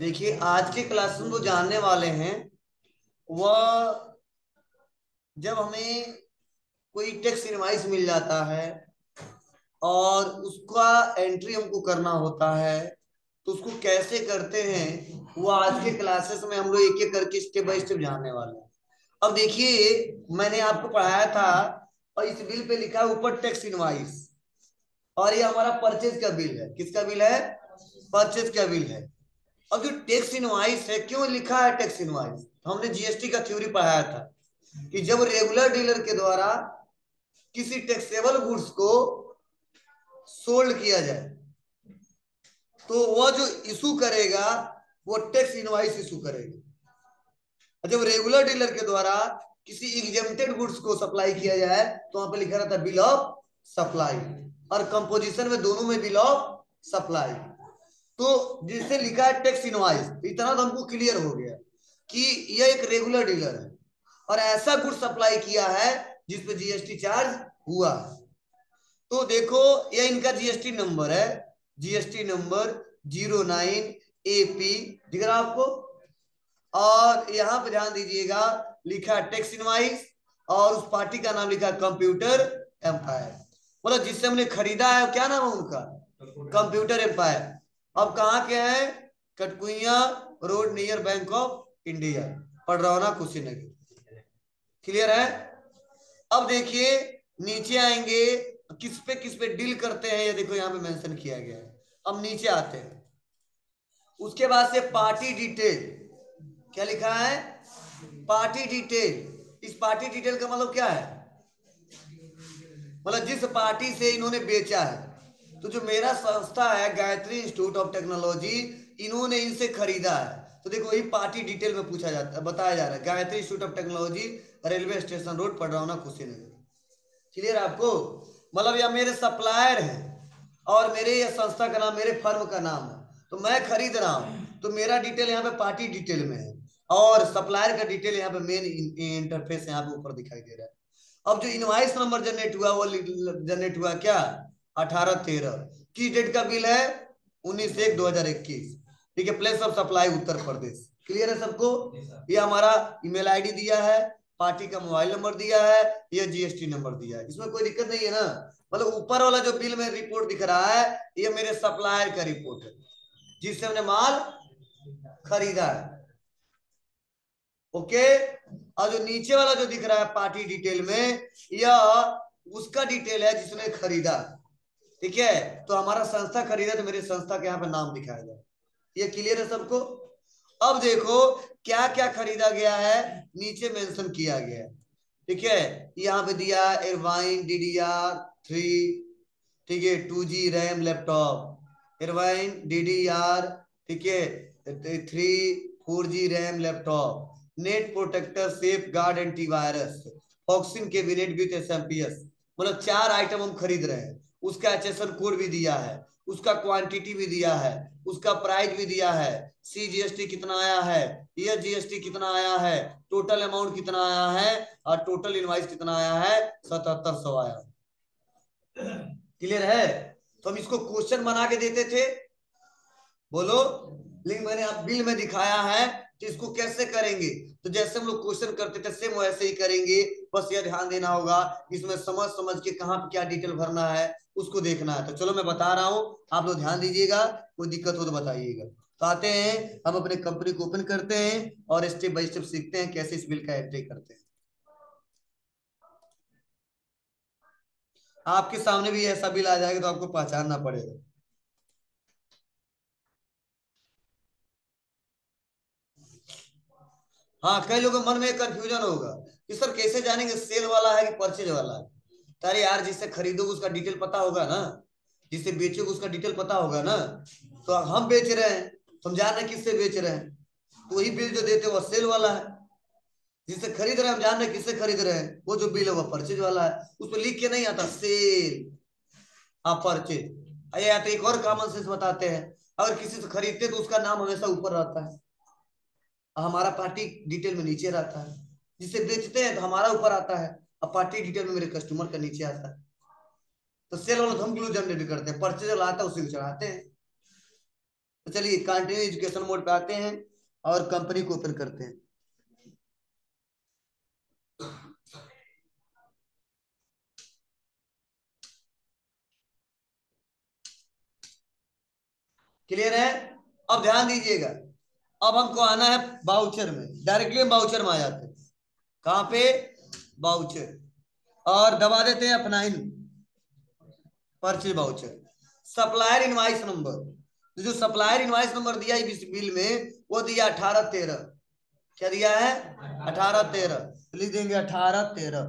देखिए, आज के क्लास में जो जानने वाले हैं, वह जब हमें कोई टेक्स इनवाइस मिल जाता है और उसका एंट्री हमको करना होता है तो उसको कैसे करते हैं वो आज के क्लासेस में हम लोग एक एक करके स्टेप बाय स्टेप जानने वाले हैं। अब देखिए, मैंने आपको पढ़ाया था और इस बिल पे लिखा है ऊपर टैक्स इनवाइस और ये हमारा परचेज का बिल है। किसका बिल है? परचेज का बिल है। अब जो टैक्स इनवाइस है, क्यों लिखा है टैक्स इनवाइस तो हमने जीएसटी का थ्योरी पढ़ाया था कि जब रेगुलर डीलर के द्वारा किसी टैक्सेबल गुड्स को सोल्ड किया जाए तो वह जो इशू करेगा, वो टैक्स इनवाइस इशू करेगा। जब रेगुलर डीलर के द्वारा किसी एग्जेम्प्टेड गुड्स को सप्लाई किया जाए तो वहाँ पे लिखा रहता है बिल ऑफ़ सप्लाई और कंपोजिशन में दोनों में बिल ऑफ़ सप्लाई तो जिससे लिखा है टैक्स इनवाइस इतना तो हमको क्लियर हो गया कि यह एक रेगुलर डीलर है। और ऐसा गुड सप्लाई किया है जिसपे जीएसटी चार्ज हुआ तो देखो यह इनका जीएसटी नंबर है। GST number zero nine A P दिख रहा आपको? और यहाँ पर ध्यान दीजिएगा लिखा टैक्स इनवाइस और उस पार्टी का नाम लिखा कंप्यूटर एम्पायर मतलब जिससे हमने खरीदा है क्या नाम है उनका? कंप्यूटर एम्पायर अब कहा के है? Katkuiya road near Bank of India. Padrauna Kushinagar clear है अब देखिए, नीचे आएँगे, किस पे किस पे डील करते हैं? ये देखो, यहाँ पे मेंशन किया गया है। अब नीचे आते हैं। उसके बाद से पार्टी डिटेल क्या लिखा है? पार्टी डिटेल इस पार्टी डिटेल का मतलब क्या है? मतलब जिस पार्टी से इन्होंने बेचा है तो जो मेरा संस्था है, गायत्री इंस्टीट्यूट ऑफ़ टेक्नोलॉजी इन्होंने इनसे खरीदा है। तो देखो, वही पार्टी डिटेल में पूछा जाता बताया जा रहा है। Gayatri institute of technology railway station road Padrauna Kushinagar. Clear आपको? मतलब यह मेरे सप्लायर हैं, और मेरे ये संस्था का नाम, मेरे फर्म का नाम है। तो मैं खरीद रहा हूँ तो मेरा डिटेल यहाँ पे पार्टी डिटेल में है। और सप्लायर का डिटेल यहाँ पे मेन इंटरफेस यहाँ पे ऊपर दिखाई दे रहा है। अब जो इनवाइस नंबर जनरेट हुआ, वो जनरेट हुआ क्या? अठारह तेरह। की डेट का बिल है? उन्नीस एक दो हज़ार इक्कीस। ठीक है place of supply Uttar Pradesh. Clear है सबको? ये हमारा ईमेल आईडी दिया है पार्टी का मोबाइल नंबर दिया है ये जीएसटी नंबर दिया है। इसमें कोई दिक्कत नहीं है ना? मतलब ऊपर वाला जो बिल में रिपोर्ट दिख रहा है ये मेरे सप्लायर का रिपोर्ट है जिससे हमने माल खरीदा है। ओके और जो नीचे वाला जो दिख रहा है पार्टी डिटेल में यह उसका डिटेल है जिसने खरीदा। ठीक है? तो हमारा संस्था खरीदा तो मेरी संस्था के यहाँ पे नाम दिखाया जाए। ये क्लियर है सबको? अब देखो क्या क्या खरीदा गया है? नीचे मेंशन किया गया है। ठीक है? यहाँ पे दिया एरवाइन आर थ्री ठीक है? टू जी रैम लैपटॉप एरवाइन आर ठीक है? Three four G RAM laptop net protector safe guard antivirus oxygen cabinet with S मतलब चार आइटम हम खरीद रहे हैं। उसका एचएसएन कोड भी दिया है, उसका क्वांटिटी भी दिया है, उसका प्राइस भी दिया है। सी जीएसटी कितना आया है? ये जीएसटी कितना आया है? टोटल अमाउंट कितना आया है? और टोटल इनवाइस कितना आया है? सतहत्तर सौ आया क्लियर है? तो हम इसको क्वेश्चन बना के देते थे। बोलो। लेकिन मैंने आप बिल में दिखाया है कि इसको कैसे करेंगे? तो जैसे हम लोग क्वेश्चन करते थे सेम वैसे ही करेंगे। बस यह ध्यान देना होगा, इसमें समझ समझ के कहाँ पे क्या डिटेल भरना है उसको देखना है। तो चलो मैं बता रहा हूँ, आप लोग ध्यान दीजिएगा, कोई दिक्कत हो तो बताइएगा। तो आते हैं, हम अपने कंपनी को ओपन करते हैं और स्टेप बाय स्टेप सीखते हैं कैसे इस बिल का एंट्री करते हैं। आपके सामने भी ऐसा बिल आ जाएगा तो आपको पहचानना पड़ेगा। हाँ कई लोगों मन में कंफ्यूजन होगा कि सर कैसे जानेंगे? सेल वाला है कि परचेज वाला है? अरे यार, जिससे खरीदोगे उसका डिटेल पता होगा ना। जिससे बेचोगे उसका डिटेल पता होगा ना। तो हम बेच रहे हैं जान रहे किससे बेच रहे हैं। तो वही बिल जो देते वो सेल वाला है। जिससे खरीद रहे हम जान रहे किससे खरीद रहे हैं। वो जो बिल है, वो परचेज वाला है। उस पर लिख के नहीं आता सेल हाँ परचेज या तो एक और कॉमन सेंस बताते हैं। अगर किसी से खरीदते तो उसका नाम हमेशा ऊपर रहता है। हमारा पार्टी डिटेल में नीचे रहता है। जिसे बेचते हैं तो हमारा ऊपर आता है। अब पार्टी डिटेल में मेरे कस्टमर का नीचे आता है। तो सेल वाला हम ग्लू जनरेट करते हैं? परचेज वाला आता है, उसी को चढ़ाते हैं। तो चलिए कंटिन्यू एजुकेशन मोड पे आते हैं और कंपनी को ओपन करते हैं। क्लियर है? अब ध्यान दीजिएगा। अब हमको आना है बाउचर में। डायरेक्टली हम बाउचर में आ जाते हैं। कहाँ पे? बाउचर और दबा देते हैं अपना इन purchase voucher supplier invoice number जो सप्लायर इनवाइस नंबर दिया इस बिल में, वो दिया अठारह तेरह. क्या दिया है? अठारह तेरह. लिख देंगे अठारह तेरह.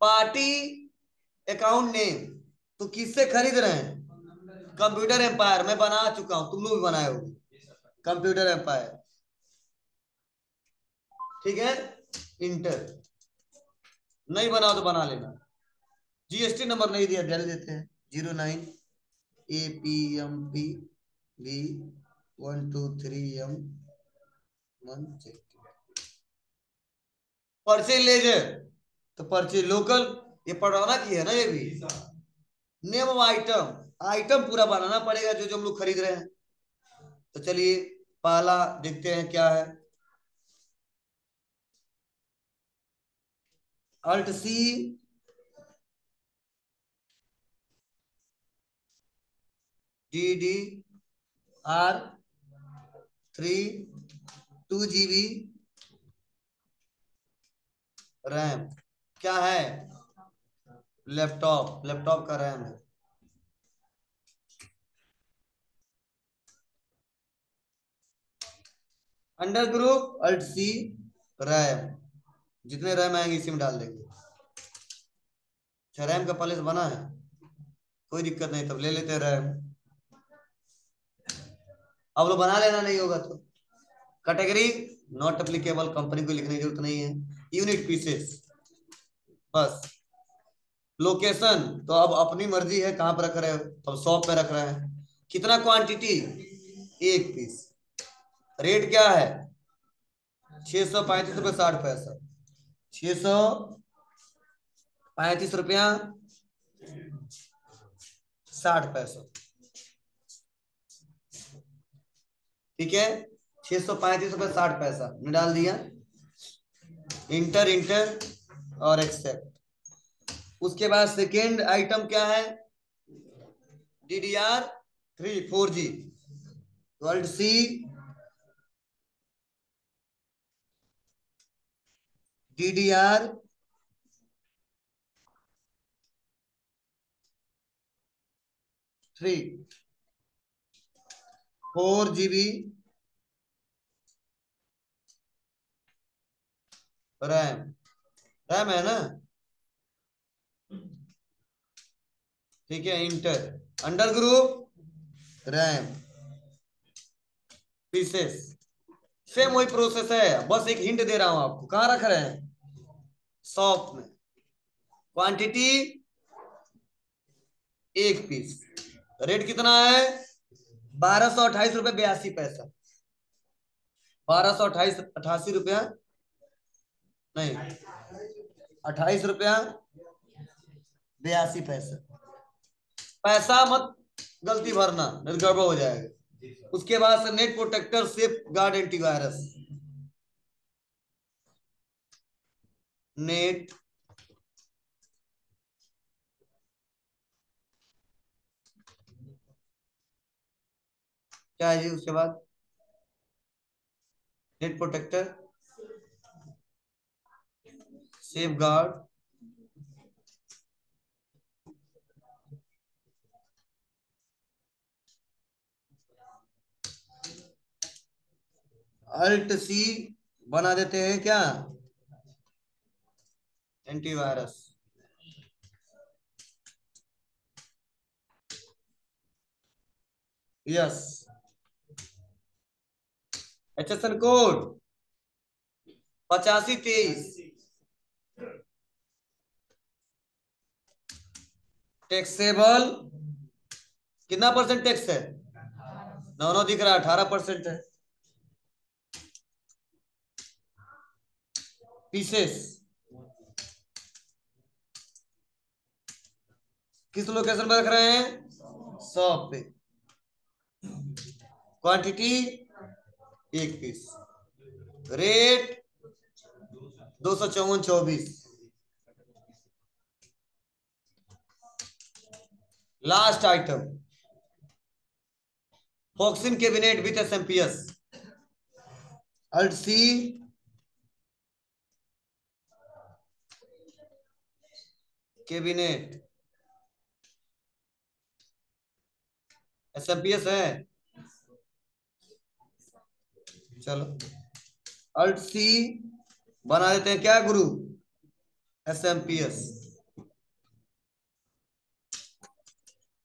पार्टी अकाउंट नेम तो किससे खरीद रहे हैं? कंप्यूटर एम्पायर मैं बना चुका हूँ. तुम लोग भी बनाए हो कंप्यूटर एम्पायर ठीक है? इंटर नहीं बनाओ तो बना लेना। जीएसटी नंबर नहीं दिया डाल देते हैं। Zero nine A P M P B one two three M one purchase ledger तो परचेज लोकल ये पढ़ाना की है ना ये भी? नेम ऑफ़ आइटम आइटम पूरा बनाना पड़ेगा जो जो हम लोग खरीद रहे हैं। तो चलिए पहला देखते हैं क्या है। Alt C D D R three two G B RAM क्या है? लैपटॉप लैपटॉप का रैम है। Under group alt C RAM जितने रैम आएँगे इसी में डाल देंगे। अच्छा रैम का पहले से बना है। कोई दिक्कत नहीं, तब ले लेते हैं रैम। अब लोग बना लेना नहीं होगा तो। कैटेगरी, नॉट एप्लीकेबल कंपनी को लिखने की ज़रूरत नहीं है। यूनिट पीसेस बस। लोकेशन तो अब अपनी मर्ज़ी है कहाँ पर रख रहे हो तो शॉप पे रख रहे हैं। कितना क्वांटिटी एक पीस रेट क्या है? छह सौ पैंतीस रुपये साठ पैसा। छह सौ पैंतीस रुपया साठ पैसा। ठीक है? छह सौ पैंतीस रुपया साठ पैसा। ने डाल दिया। इंटर इंटर और एक्सेप्ट उसके बाद सेकेंड आइटम क्या है? DDR three four G world C DDR three four GB RAM RAM है ना? ठीक है enter under group RAM pieces same वही प्रोसेस है। बस एक हिंट दे रहा हूँ आपको। कहाँ रख रहे हैं? सॉफ्ट में। क्वांटिटी एक पीस रेट कितना है? बारह सौ अट्ठाईस रुपए बयासी पैसा। बारह सौ अट्ठाईस अठासी रुपया? नहीं अट्ठाईस रुपया बयासी पैसा। पैसा मत गलती भरना नहीं गड़बड़ हो जाएगा। उसके बाद से net protector safe guard antivirus net क्या है जी उसके बाद? Net protector safe guard alt C बना देते हैं क्या? Antivirus yes H S N code पचासी तेईस. टैक्सेबल कितना परसेंट टैक्स है? नौ नौ दिख रहा है, अठारह परसेंट है. पीसेस किस लोकेशन पर रख रहे हैं? सौ पे। क्वांटिटी एक पीस रेट दो सौ चौवन चौबीस। Last item Foxin cabinet with S MPS alt C cabinet S है? चलो। अल्ट सी बना देते हैं। क्या गुरु? S M P S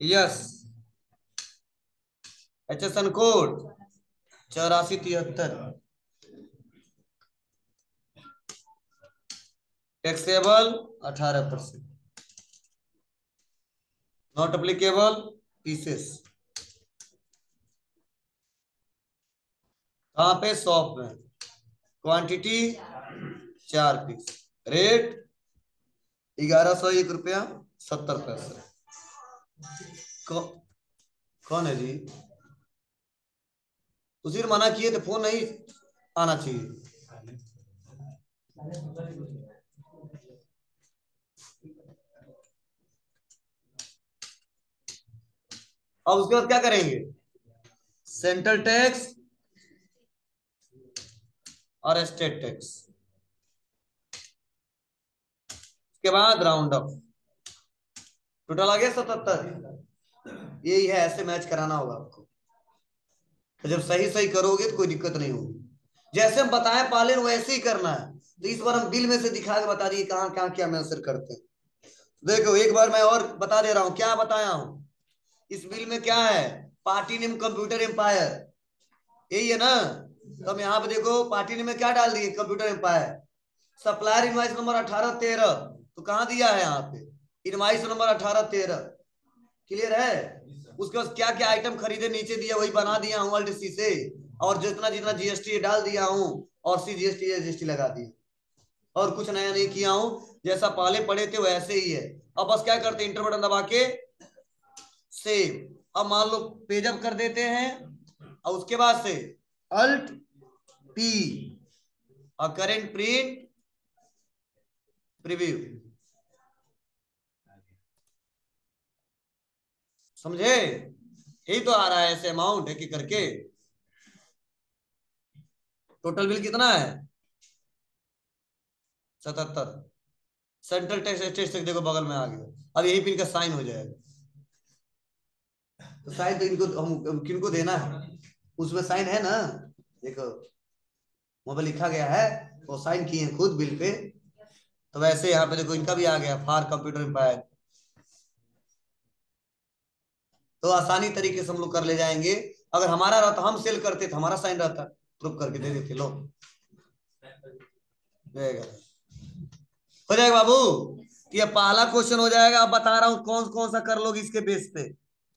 yes H S N code चौरासी तिहत्तर। टैक्सेबल अठारह परसेंट नॉट अप्लीकेबल पीसेस कहाँ पे? शॉप में। क्वांटिटी चार पीस रेट ग्यारह सौ एक रुपया, सत्तर पैसे। कौन है जी? उसी मना किए थे, फ़ोन नहीं आना चाहिए। अब उसके बाद क्या करेंगे? सेंट्रल टैक्स और स्टेट टैक्स उसके बाद राउंड अप टोटल आ गया सतहत्तर। यही है, ऐसे मैच कराना होगा आपको। तो जब सही सही करोगे तो कोई दिक्कत नहीं होगी। जैसे हम बताए, पाले वैसे ही करना है। तो इस बार हम बिल में से दिखा के बता दिए कहाँ कहाँ, क्या मैंसर करते हैं। देखो, एक बार मैं और बता दे रहा हूँ, क्या बताया हूँ? इस बिल में क्या है? Party name computer empire. यही है ना? तो हम यहाँ पे देखो, पार्टी नेम में क्या डाल दिए computer empire. Supplier invoice number अठारह, तेरह। तो कहाँ दिया है यहाँ पे? इनवाइस नंबर अठारह, तेरह। क्लियर है? उसके बाद क्या क्या आइटम खरीदे, नीचे दिया, वही बना दिया हूँ अल्ट सी से। और जितना जितना जीएसटी डाल दिया हूँ, और सी जीएसटी जीएसटी लगा दी और कुछ नया नहीं किया हूँ, जैसा पहले पड़े थे वैसे ही है। अब बस क्या करते इंटर बटन दबा के सेव अब मान लो पेजअप कर देते हैं, और उसके बाद से अल्ट पी और करेंट प्रिंट प्रीव्यू समझे? यही तो आ रहा है ऐसे अमाउंट एक करके। टोटल बिल कितना है? सतहत्तर। सेंट्रल टैक्स स्टेट देखो बगल में आ गया। अब यही पिन का साइन हो जाएगा। तो साइन तो इनको हम किनको देना है? उसमें साइन है ना? देखो मोबाइल लिखा गया है वो साइन किए खुद बिल पे। तो वैसे यहाँ पे देखो इनका भी आ गया फार कंप्यूटर एम्पायर। तो आसानी तरीके से हम लोग कर ले जाएँगे। अगर हमारा रहता हम सेल करते तो हमारा साइन रहता। प्रूफ करके दे देते लो। हो जाएगा बाबू? ये पहला क्वेश्चन हो जाएगा। अब बता रहा हूँ कौन कौन सा कर लोगे इसके बेस पे?